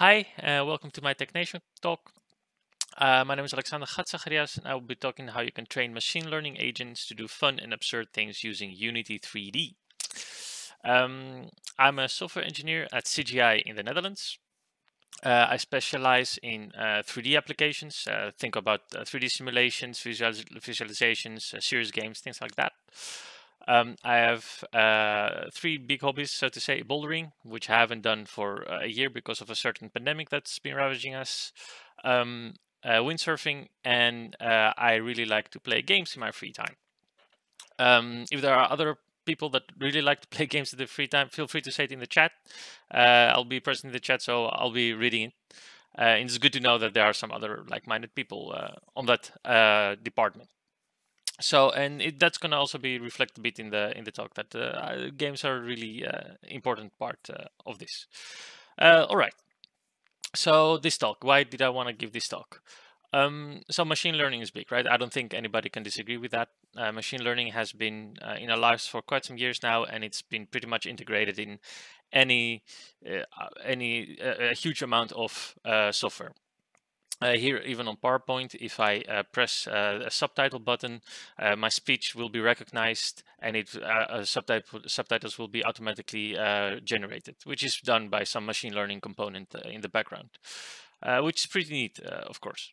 Hi, uh, welcome to my TEQnation talk. Uh, my name is Alexander Chatzizacharias and I will be talking how you can train machine learning agents to do fun and absurd things using Unity 3D. Um, I'm a software engineer at CGI in the Netherlands. Uh, I specialize in 3D uh, applications. Uh, think about 3D uh, simulations, visualiz visualizations, serious games, things like that. Um, I have uh, three big hobbies, so to say, bouldering, which I haven't done for a year because of a certain pandemic that's been ravaging us, um, uh, windsurfing, and uh, I really like to play games in my free time. Um, if there are other people that really like to play games in the free time, feel free to say it in the chat. Uh, I'll be present in the chat, so I'll be reading it. Uh, and it's good to know that there are some other like-minded people uh, on that department so and it, that's going to also be reflected a bit in the in the talk that uh, games are a really uh, important part uh, of this. Uh, all right. So this talk why did i want to give this talk? Um, so machine learning is big right? I don't think anybody can disagree with that. Uh, machine learning has been uh, in our lives for quite some years now and it's been pretty much integrated in any any a huge amount of software uh, here, even on PowerPoint, if I uh, press uh, a subtitle button, uh, my speech will be recognized and it uh, uh, subtitle, subtitles will be automatically generated, which is done by some machine learning component in the background, which is pretty neat, of course.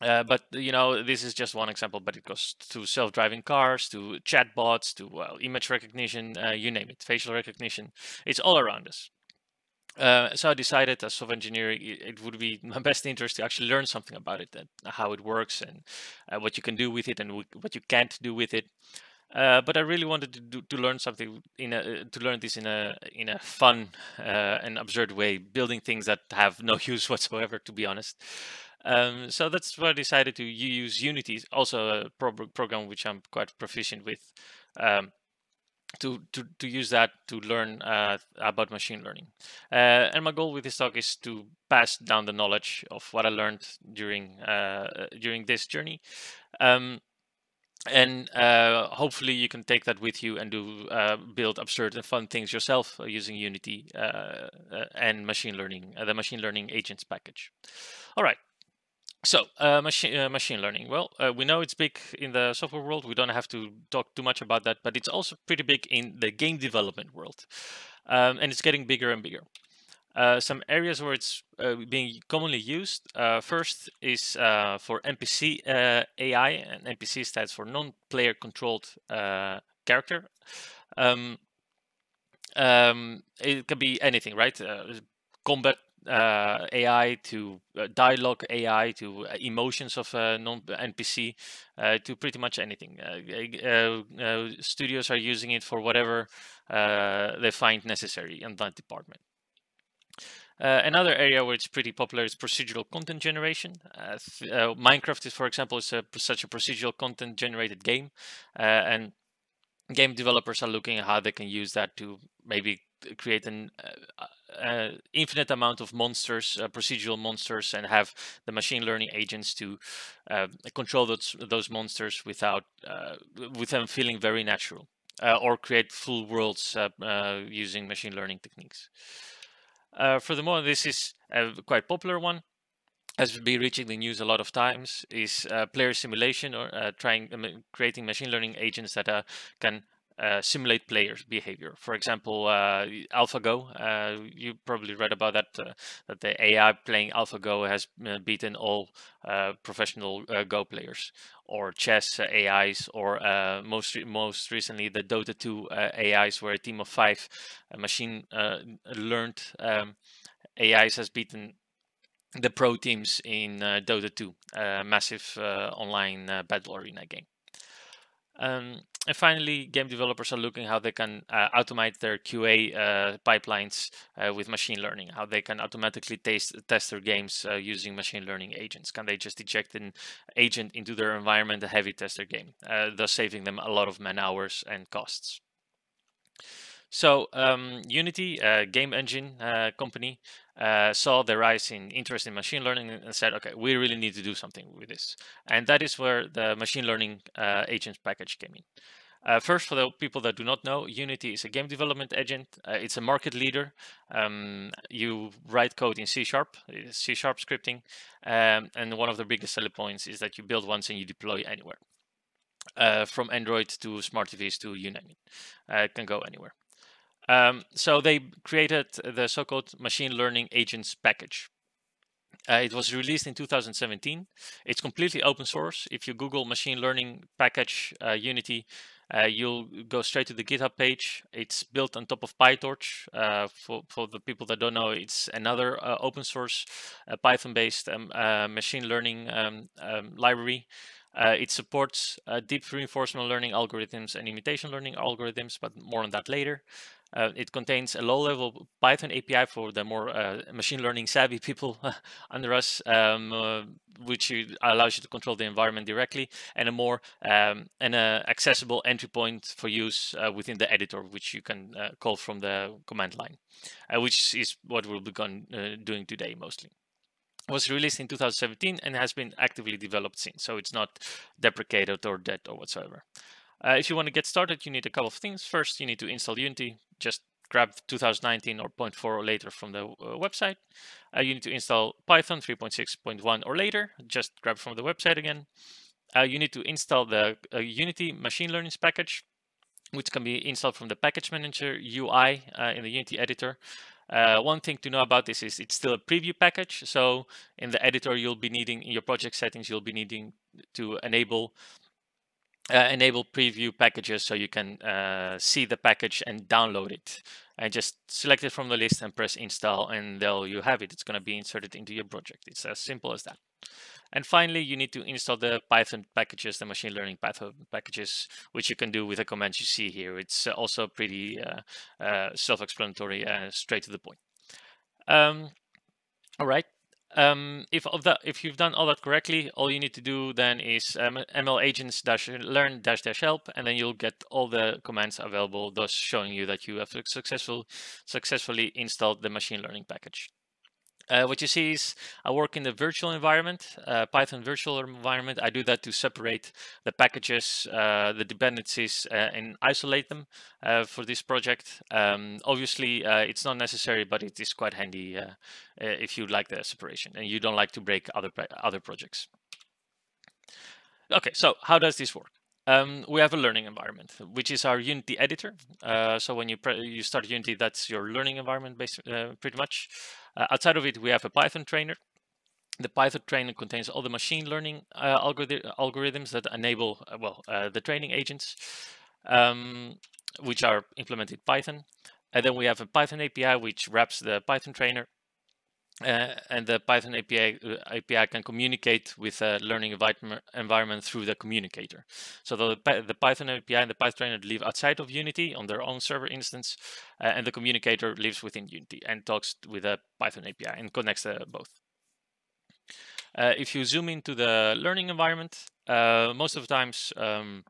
but you know, this is just one example, but it goes to self-driving cars, to chatbots, to well, image recognition, you name it, facial recognition. It's all around us. Uh, so I decided as software engineer, it would be my best interest to actually learn something about it and how it works and uh, what you can do with it and what you can't do with it. Uh, but I really wanted to do, to learn something in a uh, to learn this in a in a fun uh, and absurd way, building things that have no use whatsoever, to be honest. Um, so that's why I decided to use Unity, also a pro program which I'm quite proficient with. Um, to, to, to use that to learn uh, about machine learning. Uh, and my goal with this talk is to pass down the knowledge of what I learned during uh, during this journey. Um, and uh, hopefully you can take that with you and do uh, build absurd and fun things yourself using Unity uh, and machine learning, the machine learning agents package. All right. So, uh, machine uh, machine learning. Well, uh, we know it's big in the software world. We don't have to talk too much about that, but it's also pretty big in the game development world, um, and it's getting bigger and bigger. Uh, some areas where it's uh, being commonly used. Uh, first is for NPC AI, and NPC stands for non-player controlled character. Um, um, it can be anything, right? combat uh, AI to uh, dialogue AI to uh, emotions of a non NPC uh, to pretty much anything. Uh, studios are using it for whatever they find necessary in that department. Uh, another area where it's pretty popular is procedural content generation. Uh, Minecraft is, for example, is a, such a procedural content generated game, and game developers are looking at how they can use that to maybe create an uh, uh, infinite amount of monsters, uh, procedural monsters, and have the machine learning agents to uh, control those those monsters without uh, with them feeling very natural, uh, or create full worlds using machine learning techniques. furthermore, this is a quite popular one has been reaching the news a lot of times is uh, player simulation or uh, trying um, creating machine learning agents that uh, can uh, simulate players' behavior. For example, uh, AlphaGo. Uh, you probably read about that. Uh, that the AI playing AlphaGo has uh, beaten all uh, professional Go players, or chess AIs, or most re most recently the Dota 2 AIs, where a team of five machine learned um, AIs has beaten the pro teams in Dota 2, a massive online battle arena game. Um, and finally, game developers are looking how they can uh, automate their QA uh, pipelines uh, with machine learning, how they can automatically test their games uh, using machine learning agents. Can they just inject an agent into their environment and heavy test their game, uh, thus saving them a lot of man hours and costs. So um, Unity, a game engine uh, company, uh, saw the rise in interest in machine learning and said, okay, we really need to do something with this. And that is where the machine learning uh, agents package came in. Uh, first, for the people that do not know, Unity is a game development agent. Uh, it's a market leader. Um, you write code in C Sharp, C Sharp scripting, um, and one of the biggest selling points is that you build once and you deploy anywhere. Uh, from Android to smart TVs to you name it. Uh, it can go anywhere. Um, so they created the so-called machine learning agents package. Uh, it was released in 2017. It's completely open source. If you Google machine learning package uh, Unity, uh, you'll go straight to the GitHub page. It's built on top of PyTorch. Uh, for, for the people that don't know, it's another uh, open source uh, Python-based um, machine learning um, um, library. It supports deep reinforcement learning algorithms and imitation learning algorithms, but more on that later. Uh, it contains a low-level Python API for the more uh, machine learning savvy people under us, um, uh, which allows you to control the environment directly, and a more um, an accessible entry point for use uh, within the editor, which you can uh, call from the command line, uh, which is what we'll be doing today mostly was released in 2017 and has been actively developed since. So it's not deprecated or dead or whatsoever. Uh, if you want to get started, you need a couple of things. First, you need to install Unity. Just grab 2019 or 0.4 or later from the uh, website. Uh, you need to install Python 3.6.1 or later. Just grab from the website again. Uh, you need to install the uh, Unity machine learning package, which can be installed from the package manager UI uh, in the Unity editor. Uh, one thing to know about this is it's still a preview package. So in the editor, you'll be needing, in your project settings, you'll be needing to enable uh, enable preview packages so you can uh, see the package and download it. And just select it from the list and press install and there you have it. It's going to be inserted into your project. It's as simple as that and finally you need to install the python packages the machine learning python packages which you can do with the commands you see here. It's also pretty uh, uh self-explanatory uh, straight to the point. Um, all right. Um, if that, if you've done all that correctly, all you need to do then is um, ml agents dash learn dash dash help, and then you'll get all the commands available, thus showing you that you have successful successfully installed the machine learning package. Uh, what you see is I work in the virtual environment, uh, Python virtual environment. I do that to separate the packages, uh, the dependencies, uh, and isolate them uh, for this project. Um, obviously, uh, it's not necessary, but it is quite handy if you like the separation and you don't like to break other other projects. Okay, so how does this work? Um, we have a learning environment, which is our Unity editor. so when you you start Unity, that's your learning environment, based, pretty much. Uh, outside of it, we have a Python trainer. The Python trainer contains all the machine learning uh, algorithms that enable, uh, well, uh, the training agents, um, which are implemented Python. And then we have a Python API, which wraps the Python trainer uh, and the Python API, uh, API can communicate with a learning environment through the communicator. So the, the Python API and the Python trainer live outside of Unity on their own server instance, uh, and the communicator lives within Unity and talks with a Python API and connects uh, both. Uh, if you zoom into the learning environment, uh, most of the times um,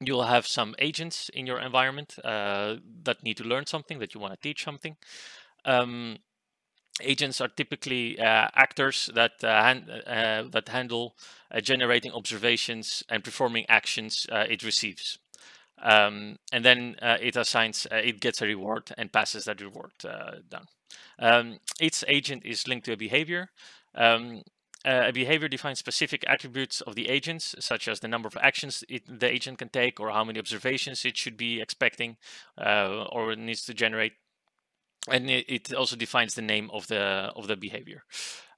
you'll have some agents in your environment that need to learn something, that you want to teach something. Um, agents are typically uh, actors that uh, hand, uh, that handle uh, generating observations and performing actions uh, it receives. Um, and then uh, it assigns, it gets a reward and passes that reward down. Um, each agent is linked to a behavior. Um, uh, a behavior defines specific attributes of the agents, such as the number of actions it, the agent can take or how many observations it should be expecting uh, or needs to generate and it, it, also defines the name of the of the behavior.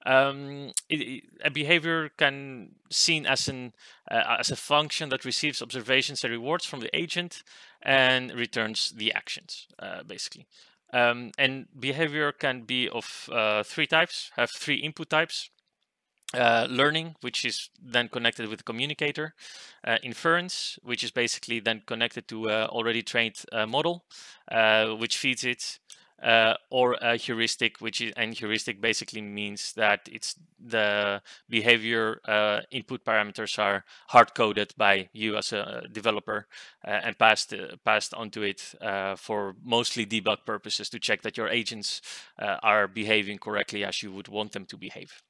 Um, it, a behavior can seen as an uh, as a function that receives observations and rewards from the agent and returns the actions, uh, basically. Um, and behavior can be of uh, three types, have three input types. Uh, learning, which is then connected with the communicator, uh, inference, which is basically then connected to already trained uh, model, which feeds it, uh, or a heuristic, which is and heuristic basically means that it's the behavior uh, input parameters are hard coded by you as a developer uh, and passed uh, passed onto it uh, for mostly debug purposes to check that your agents uh, are behaving correctly as you would want them to behave.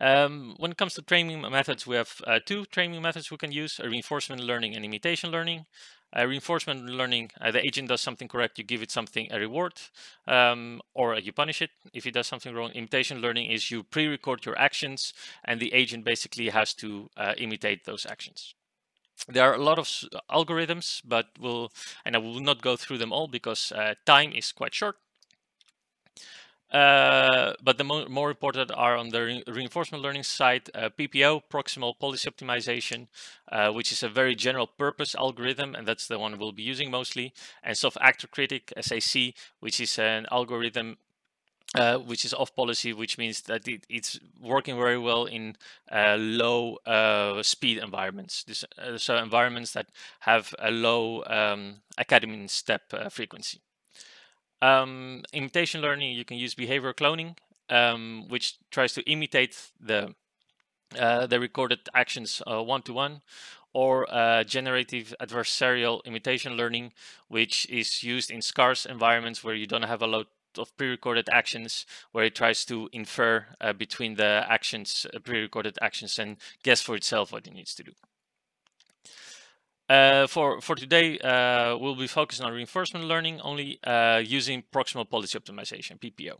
Um, when it comes to training methods, we have two training methods we can use, reinforcement learning and imitation learning. Uh, reinforcement learning, uh, the agent does something correct, you give it something, a reward, um, or you punish it if it does something wrong. Imitation learning is you pre-record your actions and the agent basically has to uh, imitate those actions. There are a lot of algorithms, but we'll, and I will not go through them all because uh, time is quite short. Uh, but the mo more important are on the re reinforcement learning side, uh, PPO, proximal policy optimization, uh, which is a very general purpose algorithm, and that's the one we'll be using mostly, and soft actor critic, SAC, which is an algorithm uh, which is off policy, which means that it, it's working very well in uh, low uh, speed environments. This, uh, so environments that have a low um, academy step uh, frequency. Um, imitation learning, you can use behavior cloning, um, which tries to imitate the uh, the recorded actions one to one, or generative adversarial imitation learning, which is used in scarce environments where you don't have a lot of pre-recorded actions where it tries to infer uh, between the actions, uh, pre-recorded actions and guess for itself what it needs to do. Uh, for, for today, uh, we'll be focusing on reinforcement learning only uh, using proximal policy optimization, PPO.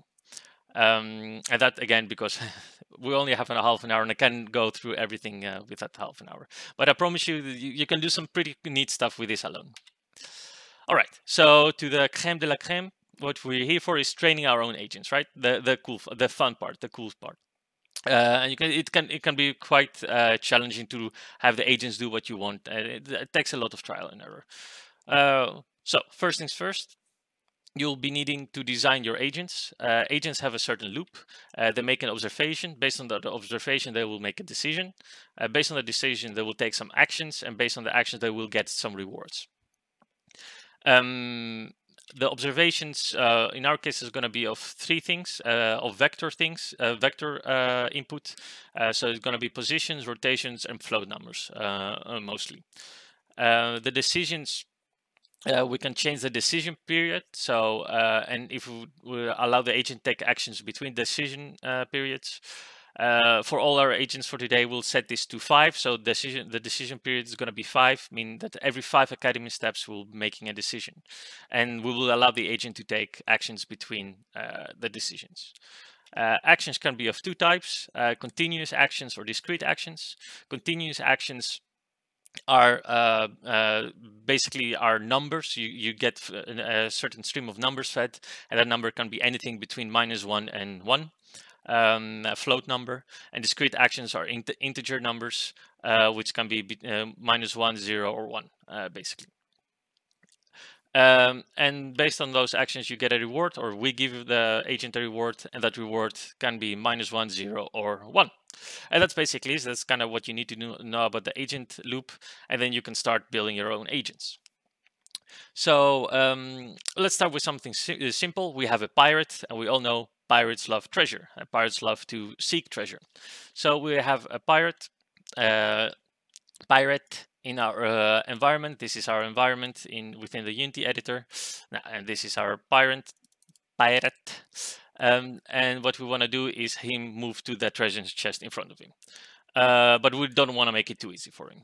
Um, and that again, because we only have a half an hour and I can go through everything uh, with that half an hour. But I promise you, you, you can do some pretty neat stuff with this alone. All right, so to the creme de la creme, what we're here for is training our own agents, right? The the cool, the fun part, the cool part. Uh, and you can it can it can be quite uh, challenging to have the agents do what you want. Uh, it, it, takes a lot of trial and error. Uh, so first things first, you'll be needing to design your agents. Uh, agents have a certain loop. Uh, they make an observation. Based on that observation, they will make a decision. based on the decision, they will take some actions, and based on the actions, they will get some rewards. Um, the observations uh, in our case is going to be of three things, uh, of vector things, uh, vector uh, input. Uh, so it's going to be positions, rotations, and float numbers uh, mostly. the decisions, we can change the decision period. So, and if we, we, allow the agent take actions between decision periods, uh, for all our agents for today, we'll set this to five. So decision, the decision period is going to be five, meaning that every five academy steps we'll be making a decision. And we will allow the agent to take actions between uh, the decisions. Uh, actions can be of two types, uh, continuous actions or discrete actions. Continuous actions are uh, uh, basically are numbers. You, you get a certain stream of numbers fed, and that number can be anything between minus one and one um, float number, and discrete actions are int integer numbers, uh, which can be, uh, minus one, zero, or one, uh, basically. Um, and based on those actions, you get a reward, or we give the agent a reward, and that reward can be minus one, zero, or one. And that's basically so that's kind of what you need to know about the agent loop, and then you can start building your own agents. So um, let's start with something si simple. We have a pirate, and we all know pirates love treasure. Pirates love to seek treasure. So we have a pirate, uh, pirate in our uh, environment. This is our environment in within the Unity editor, and this is our pirate. Pirate. Um, and what we want to do is him move to the treasure chest in front of him. Uh, but we don't want to make it too easy for him.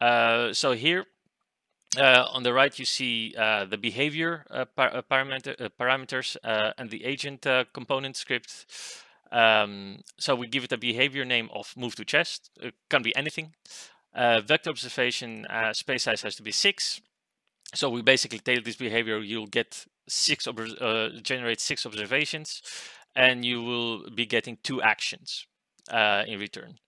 Uh, so here uh, on the right, you see uh, the behavior uh, par uh, parameter, uh, parameters uh, and the agent component script. Um, so we give it a behavior name of move to chest. It can be anything. vector observation space size has to be six. So we basically take this behavior. You'll get six generate six observations, and you will be getting two actions in return.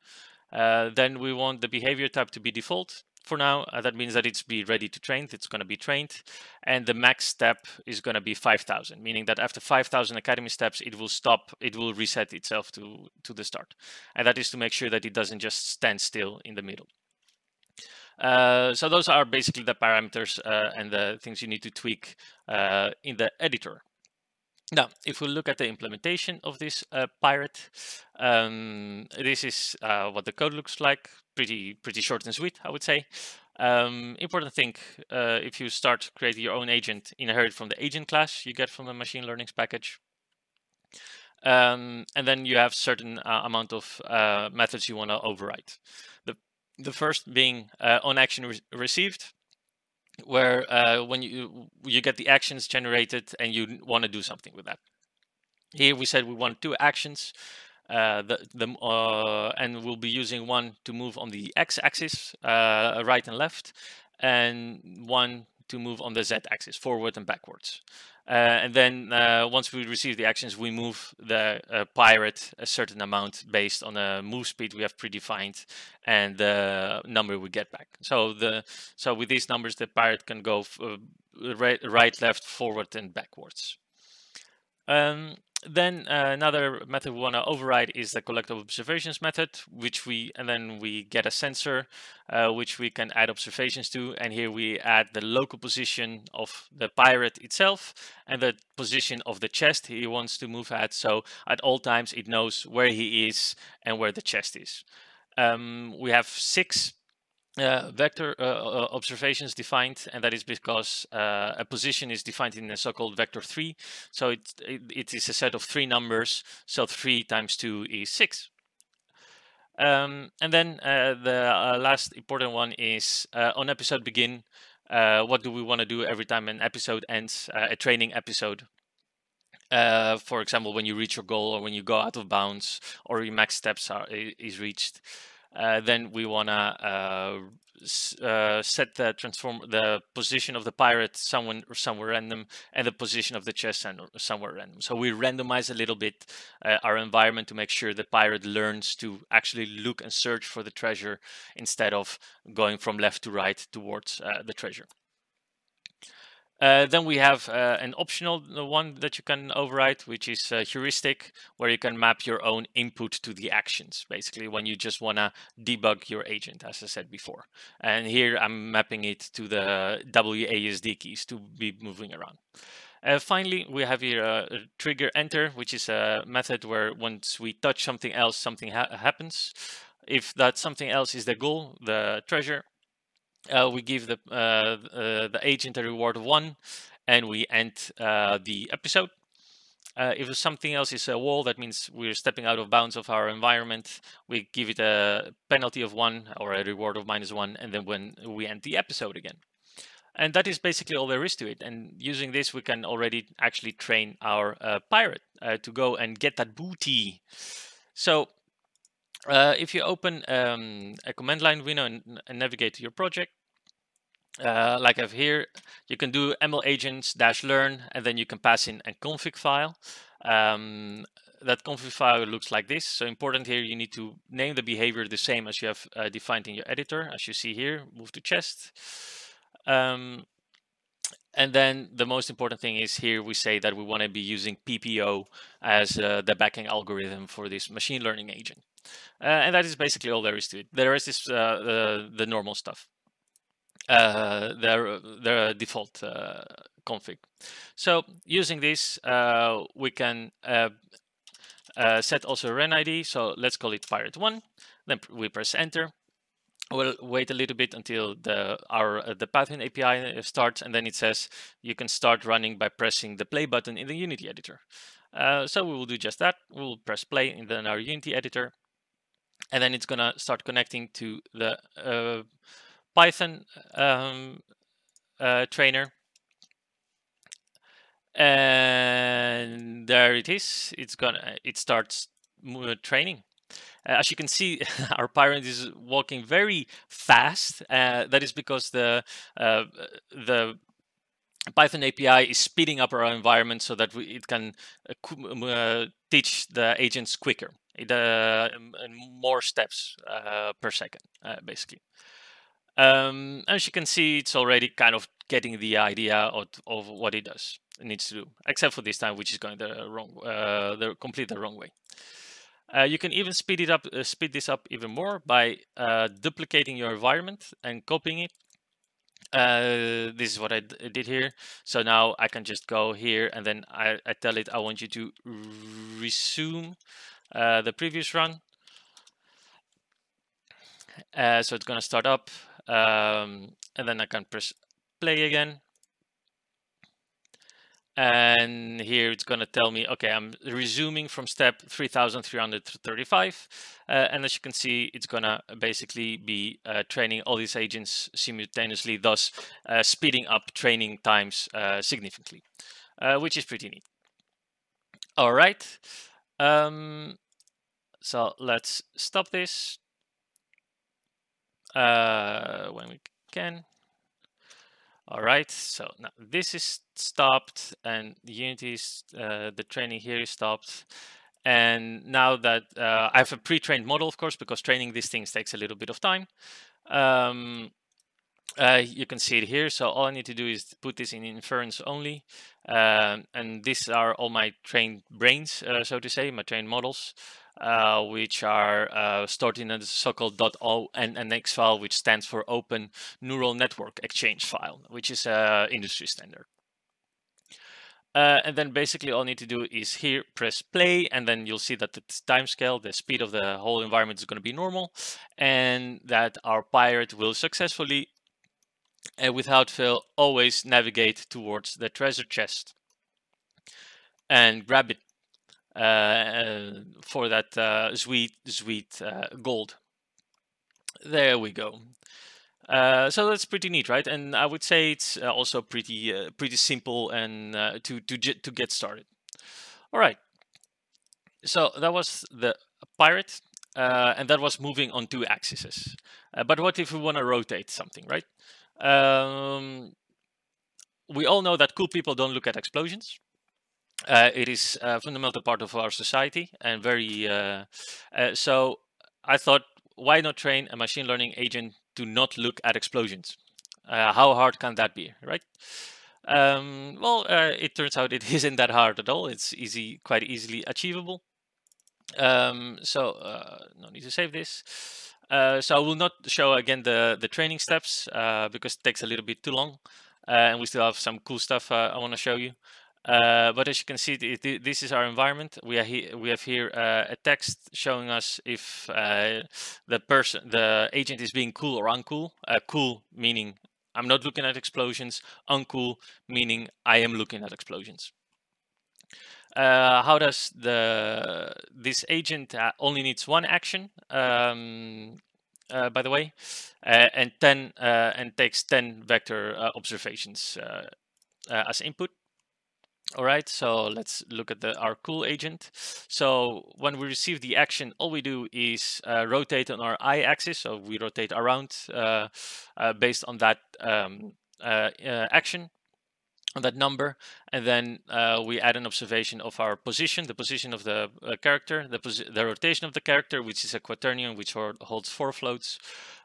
then we want the behavior type to be default for now. Uh, that means that it's be ready to train. It's going to be trained. And the max step is going to be 5,000, meaning that after 5,000 academy steps, it will stop, it will reset itself to, to the start. And that is to make sure that it doesn't just stand still in the middle. Uh, so those are basically the parameters uh, and the things you need to tweak uh, in the editor. Now, if we look at the implementation of this uh, pirate, um, this is uh, what the code looks like. Pretty, pretty short and sweet, I would say. Um, important thing, uh, if you start creating your own agent, inherit from the agent class you get from the machine learnings package. Um, and then you have certain uh, amount of uh, methods you want to override. The, the first being uh, on action re received, where uh, when you, you get the actions generated and you want to do something with that. Here we said we want two actions. Uh, the, the, uh, and we'll be using one to move on the x-axis, uh, right and left, and one to move on the z-axis, forward and backwards. Uh, and then uh, once we receive the actions, we move the pirate a certain amount based on a move speed we have predefined and the number we get back. So the so with these numbers, the pirate can go right, right, left, forward, and backwards. Um, then uh, another method we want to override is the collect observations method, which we and then we get a sensor, uh, which we can add observations to. And here we add the local position of the pirate itself and the position of the chest he wants to move at. So at all times it knows where he is and where the chest is. Um, we have six uh, vector uh, uh, observations defined, and that is because uh, a position is defined in a so-called vector 3. So it, it, it is a set of three numbers, so 3 times 2 is 6. Um, and then uh, the uh, last important one is on episode begin, what do we want to do every time an episode ends, a training episode? for example, when you reach your goal or when you go out of bounds or your max steps are, is reached. Uh, then we want to uh, uh, set the transform the position of the pirate somewhere somewhere random and the position of the chest somewhere random. So we randomize a little bit uh, our environment to make sure the pirate learns to actually look and search for the treasure instead of going from left to right towards uh, the treasure. Uh, then we have uh, an optional one that you can override, which is uh, heuristic, where you can map your own input to the actions, basically when you just want to debug your agent, as I said before. And here I'm mapping it to the WASD keys to be moving around. Uh, finally, we have here a, a, trigger enter, which is a method where once we touch something else, something ha happens. If that something else is the goal, the treasure, uh, we give the uh, uh, the agent a reward of one, and we end uh, the episode. Uh, if something else is a wall, that means we're stepping out of bounds of our environment. We give it a penalty of one or a reward of minus one, and then when we end the episode again. And that is basically all there is to it. And using this, we can already actually train our pirate to go and get that booty. So uh, if you open um, a command line window and, and navigate to your project, uh, like I have here, you can do ml agents dash learn, and then you can pass in a config file. Um, that config file looks like this. So important here, you need to name the behavior the same as you have uh, defined in your editor, as you see here, move to chest. Um, and then the most important thing is here we say that we want to be using PPO as uh, the backing algorithm for this machine learning agent. Uh, and that is basically all there is to it. The rest is uh, the, normal stuff. Uh, the, the default uh, config. So using this, uh, we can uh, set also a run ID. So let's call it pirate1. Then we press enter. We'll wait a little bit until the our the Python API starts, and then it says you can start running by pressing the play button in the Unity editor. so we will do just that. We'll press play in then our Unity editor and then it's gonna start connecting to the uh, Python um, uh, trainer. And there it is. It's gonna. It starts training. Uh, as you can see, our pirate is walking very fast. Uh, that is because the uh, the Python API is speeding up our environment so that we, it can uh, uh, teach the agents quicker it, uh, more steps uh, per second, uh, basically. Um, as you can see, it's already kind of getting the idea of, of what it does, it needs to do, except for this time, which is going the wrong, uh, the complete the wrong way. Uh, you can even speed it up, uh, speed this up even more by duplicating your environment and copying it uh, this is what I did here. So now I can just go here and then I, I tell it I want you to resume uh, the previous run. Uh, so it's going to start up um, and then I can press play again. and here it's going to tell me, okay, I'm resuming from step 3335. Uh, and as you can see, it's going to basically be uh, training all these agents simultaneously, thus uh, speeding up training times uh, significantly, which is pretty neat. All right. Um, so let's stop this uh, when we can. All right, so now this is stopped and the Unity is, uh, the training here is stopped. And now that uh, I have a pre-trained model, of course, because training these things takes a little bit of time. Um, uh, you can see it here. So all I need to do is put this in inference only. Um, and these are all my trained brains, uh, so to say, my trained models uh, which are uh, stored in a so-called .onnx file, which stands for Open Neural Network Exchange file, which is a industry standard. Uh, and then basically all I need to do is here press play and then you'll see that the time scale, the speed of the whole environment is going to be normal and that our pirate will successfully and without fail always navigate towards the treasure chest and grab it uh, for that uh, sweet, sweet uh, gold. There we go. Uh, so that's pretty neat, right? And I would say it's uh, also pretty uh, pretty simple and to to to get started. All right. So that was the pirate, and that was moving on two axes. but what if we want to rotate something, right? Um, we all know that cool people don't look at explosions, uh, it is a fundamental part of our society and very uh, uh, so i thought why not train a machine learning agent to not look at explosions? Uh, how hard can that be right? Um, well uh, it turns out it isn't that hard at all. It's easy quite easily achievable. Um, so uh, no need to save this so I will not show again the the training steps because it takes a little bit too long and we still have some cool stuff I want to show you uh, but as you can see, this is our environment. We are here, we have here uh, a text showing us if uh, the person, the agent is being cool or uncool. Uh, cool meaning I'm not looking at explosions. Uncool meaning I am looking at explosions. Uh, how does the this agent uh, only needs one action? Um, by the way, and 10 and takes 10 vector observations as input. All right, so let's look at the our cool agent. So when we receive the action, all we do is uh, rotate on our i-axis So we rotate around uh, uh, based on that um, uh, uh, action, on that number, and then uh, we add an observation of our position, the position of the character, the, the rotation of the character, which is a quaternion, which holds four floats,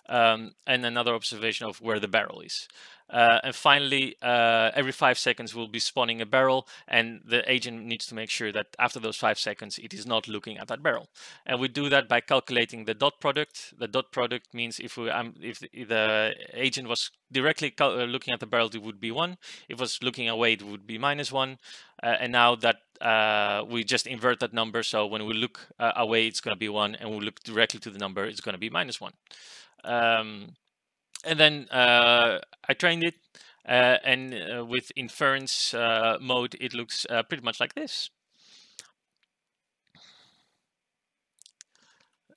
um, and another observation of where the barrel is. Uh, and finally, uh, every five seconds we'll be spawning a barrel and the agent needs to make sure that after those five seconds, it is not looking at that barrel. And we do that by calculating the dot product. The dot product means if we um, if the agent was directly uh, looking at the barrel, it would be one. If it was looking away, it would be minus one. Uh, and now that uh, we just invert that number, so when we look uh, away, it's going to be one, and we look directly to the number, it's going to be minus one. Um, and then uh, I trained it, uh, and uh, with inference mode, it looks pretty much like this.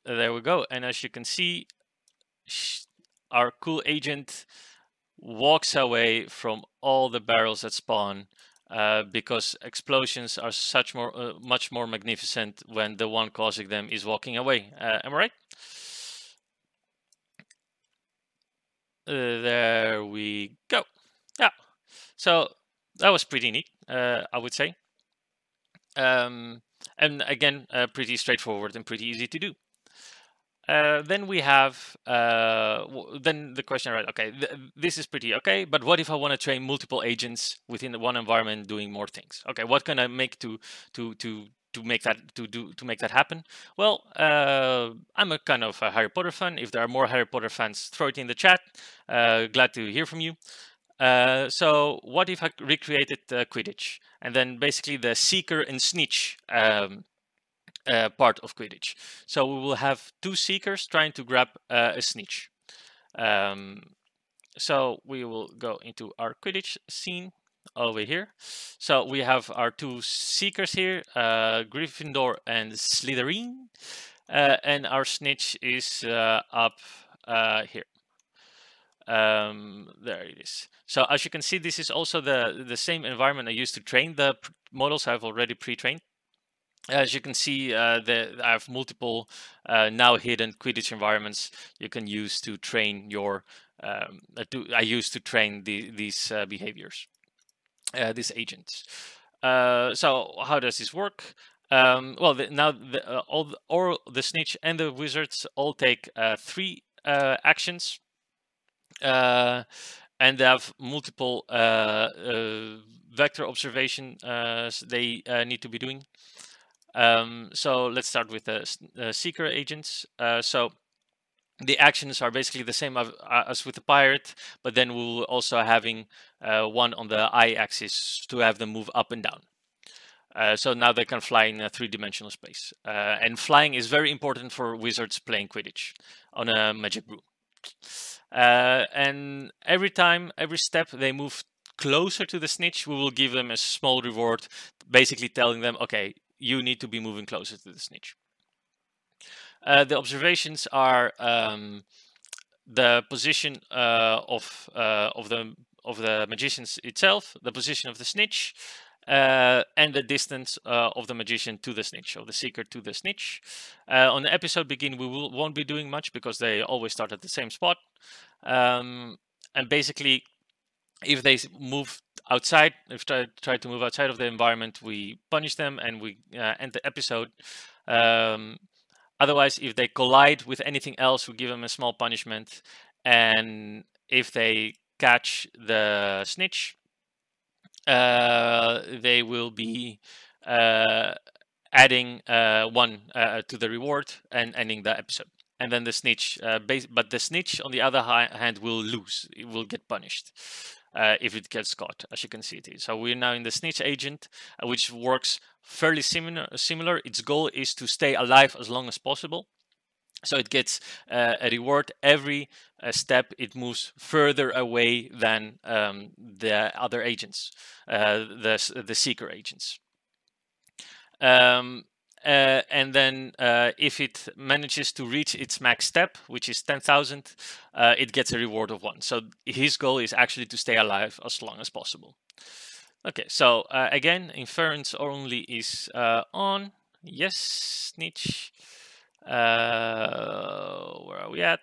There we go. And as you can see, our cool agent walks away from all the barrels that spawn uh, because explosions are such more uh, much more magnificent when the one causing them is walking away. Uh, am I right? Uh, there we go. Yeah, so that was pretty neat, uh, I would say. Um, and again, uh, pretty straightforward and pretty easy to do. Uh, then we have uh, then the question right okay th this is pretty okay but what if i want to train multiple agents within one environment doing more things okay what can i make to to to to make that to do to make that happen? Well, uh, I'm a kind of a Harry Potter fan. If there are more Harry Potter fans, throw it in the chat. Uh, glad to hear from you. Uh, so what if I recreated Quidditch and then basically the seeker and snitch um, uh, part of Quidditch? So we will have two seekers trying to grab uh, a snitch. Um, so we will go into our Quidditch scene over here. So we have our two seekers here, uh, Gryffindor and Slytherin, uh, and our snitch is uh, up uh, here. Um, there it is. So as you can see, this is also the, the same environment I used to train the models I've already pre-trained. As you can see, uh, the, I have multiple uh, now hidden Quidditch environments you can use to train your, um, uh, to, I use to train the, these uh, behaviors, uh, these agents. Uh, so how does this work? Um, well, the, now the, all, the, the snitch and the wizards all take three actions uh, and they have multiple uh, uh, vector observation they need to be doing. Um, so let's start with the seeker agents. so the actions are basically the same as with the pirate, but then we'll also having uh, one on the y-axis to have them move up and down. Uh, so now they can fly in a three-dimensional space. Uh, and flying is very important for wizards playing Quidditch on a magic broom. Uh, and every time, every step they move closer to the snitch, we will give them a small reward, basically telling them, okay, you need to be moving closer to the snitch. Uh, the observations are um, the position uh, of uh, of the of the magicians itself, the position of the snitch, uh, and the distance uh, of the magician to the snitch, of the seeker to the snitch. Uh, on the episode begin, we will, won't be doing much because they always start at the same spot. Um, and basically, if they move outside, if they try to move outside of the environment, we punish them and we uh, end the episode. Um, otherwise, if they collide with anything else, we give them a small punishment. And if they catch the snitch, uh, they will be uh, adding uh, one uh, to the reward and ending the episode. And then the snitch, uh, but the snitch on the other hand will lose. It will get punished uh, if it gets caught, as you can see it is. So we're now in the snitch agent, which works fairly similar. Similar. Its goal is to stay alive as long as possible. So it gets uh, a reward every uh, step it moves further away than um, the other agents, uh, the, the seeker agents. Um, uh, and then uh, if it manages to reach its max step, which is 10,000, uh, it gets a reward of one. So his goal is actually to stay alive as long as possible. Okay, so again, inference only is on. Yes, snitch. Uh, where are we at?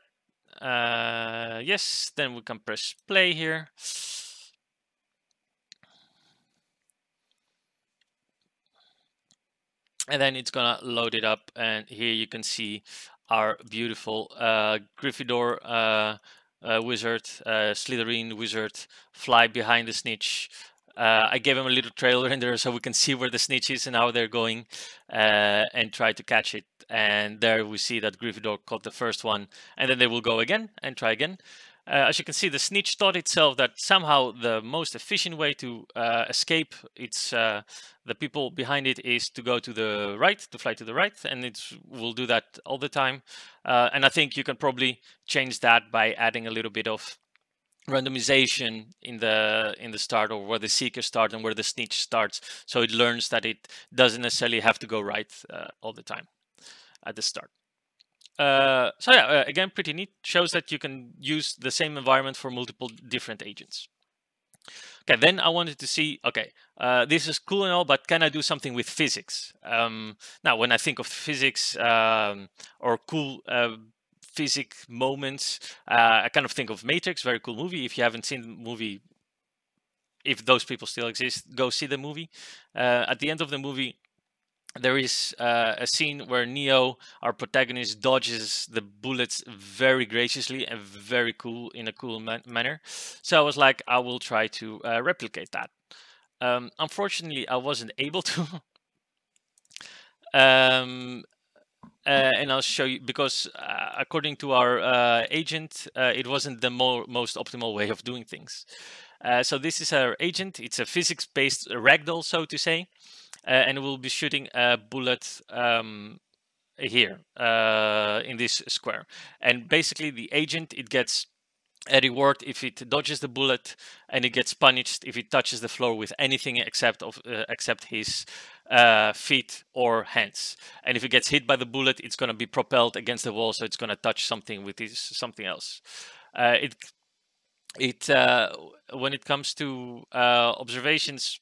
Uh, yes, then we can press play here. And then it's gonna load it up and here you can see our beautiful uh, Gryffindor uh, uh, wizard, uh, Slytherin wizard fly behind the snitch uh, I gave him a little trailer in there so we can see where the snitch is and how they're going uh, and try to catch it. And there we see that Gryffindor caught the first one and then they will go again and try again. Uh, as you can see, the snitch thought itself that somehow the most efficient way to uh, escape its uh, the people behind it is to go to the right, to fly to the right, and it will do that all the time. Uh, and I think you can probably change that by adding a little bit of randomization in the in the start or where the seeker starts and where the snitch starts so it learns that it doesn't necessarily have to go right uh, all the time at the start uh, so yeah uh, again pretty neat shows that you can use the same environment for multiple different agents okay then i wanted to see okay uh, this is cool and all but can i do something with physics um, now when i think of physics um, or cool uh, physics moments. Uh, I kind of think of Matrix, very cool movie. If you haven't seen the movie, if those people still exist, go see the movie. Uh, at the end of the movie, there is uh, a scene where Neo, our protagonist, dodges the bullets very graciously and very cool in a cool man manner. So I was like, I will try to uh, replicate that. Um, unfortunately, I wasn't able to. um, uh, and I'll show you because uh, according to our uh, agent, uh, it wasn't the mo most optimal way of doing things. So this is our agent. It's a physics-based ragdoll, so to say, and we'll be shooting a bullet um, here in this square. And basically, the agent it gets a reward if it dodges the bullet, and it gets punished if it touches the floor with anything except of uh, except his uh, feet or hands. And if it gets hit by the bullet, it's going to be propelled against the wall, so it's going to touch something with his something else. Uh, it it uh, when it comes to uh, observations,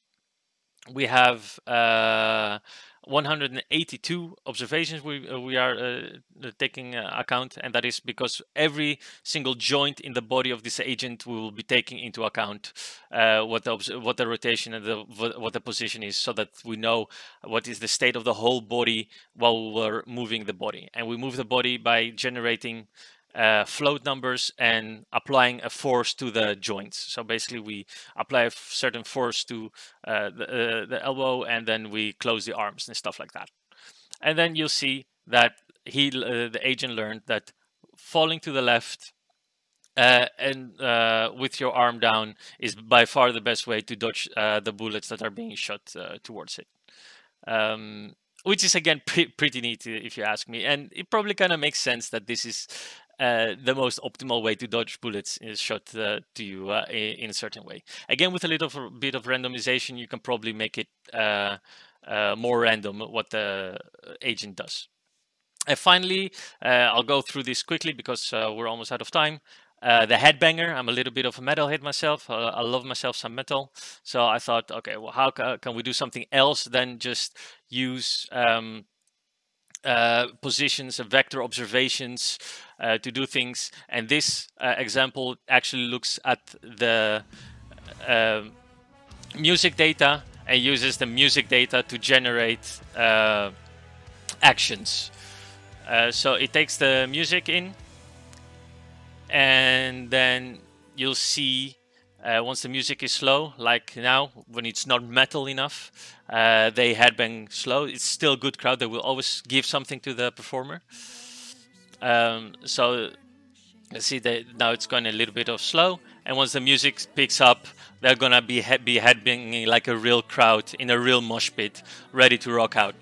we have uh, 182 observations we uh, we are uh, taking uh, account, and that is because every single joint in the body of this agent we will be taking into account uh, what the what the rotation and the what the position is, so that we know what is the state of the whole body while we're moving the body, and we move the body by generating uh, float numbers and applying a force to the joints. So basically, we apply a certain force to uh, the, uh, the elbow, and then we close the arms and stuff like that. And then you'll see that he, uh, the agent, learned that falling to the left uh, and uh, with your arm down is by far the best way to dodge the bullets that are being shot towards it. Um, which is again pre pretty neat if you ask me and it probably kind of makes sense that this is uh, the most optimal way to dodge bullets is shot uh, to you uh, in a certain way. Again, with a little bit of randomization, you can probably make it uh, uh, more random what the agent does. And finally, I'll go through this quickly because we're almost out of time. Uh, the headbanger. I'm a little bit of a metalhead myself. Uh, I love myself some metal. So I thought, okay, well, how ca can we do something else than just use um, uh, positions and vector observations uh, to do things. And this uh, example actually looks at the um, music data and uses the music data to generate uh, actions. Uh, so it takes the music in and then you'll see uh, once the music is slow, like now, when it's not metal enough, uh, they headbang slow. It's still good crowd. They will always give something to the performer. Um, so see that now it's going a little bit of slow. And once the music picks up, they're gonna be he be headbanging like a real crowd in a real mosh pit, ready to rock out.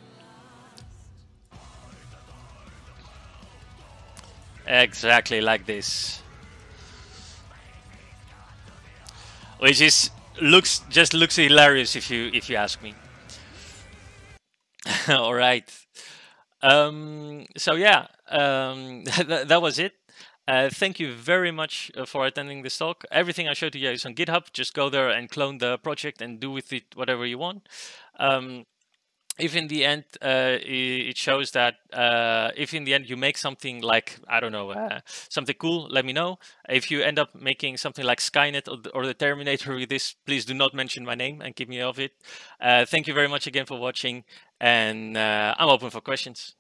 Exactly like this. which is looks just looks hilarious if you if you ask me. All right. Um, so yeah, um, that, that was it. Uh, thank you very much uh, for attending this talk. Everything I showed you is on GitHub. Just go there and clone the project and do with it whatever you want. Um, if in the end uh, it shows that uh, if in the end you make something like I don't know uh, something cool, let me know. If you end up making something like Skynet or the, or the Terminator with this, please do not mention my name and keep me off it. Uh, thank you very much again for watching, and uh, I'm open for questions.